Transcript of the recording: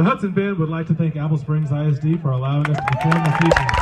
The Hudson Band would like to thank Apple Springs ISD for allowing us to perform this evening.